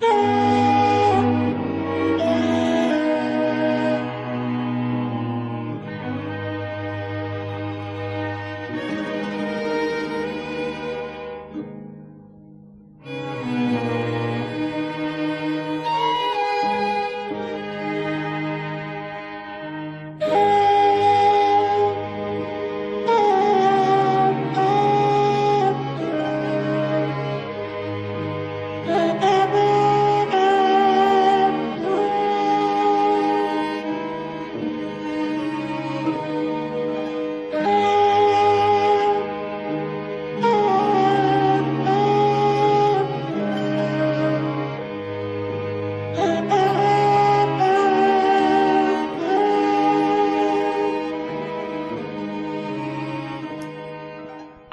Yeah.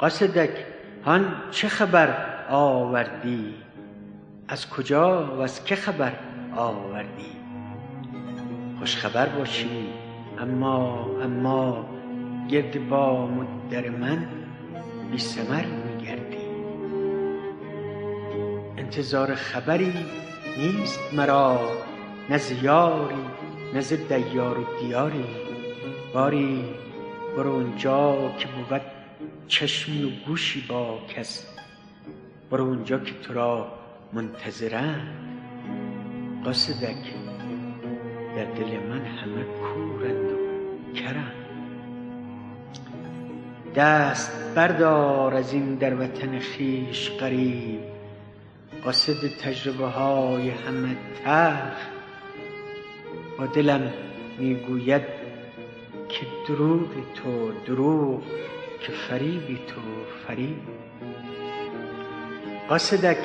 قاصدک هان چه خبر آوردی؟ از کجا و از که خبر آوردی؟ خوش خبر باشی اما اما گرد بام و در من بی ثمر می گردی انتظار خبری نیست مرا نه ز یاری نه ز دیار و دیاری. باری برو آنجا که بود چشمی و گوشی با کس. برو اونجا که تو را منتظرند قاصدک در دل من همه کورند و کرند. دست بردار از این در وطن خویش غریب. قاصد تجربه های همه تلخ. با دلم می گوید که دروغ تو دروغ. که فریبی تو فریب. قاصدک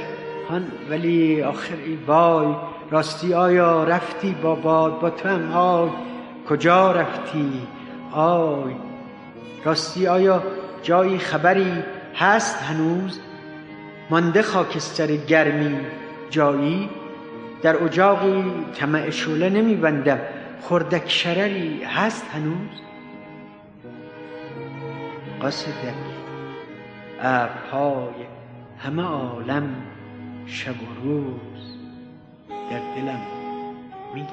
هان ولی آخر ای وای راستی آیا رفتی با باد؟ با تو هم آی. کجا رفتی؟ آی. راستی آیا جایی خبری هست هنوز؟ مانده خاکستر گرمی جایی؟ در اجاقی طمع شعله نمی بندم خردک شرری هست هنوز؟ قاصدک ابرهای همه عالم شب و روز در دلم می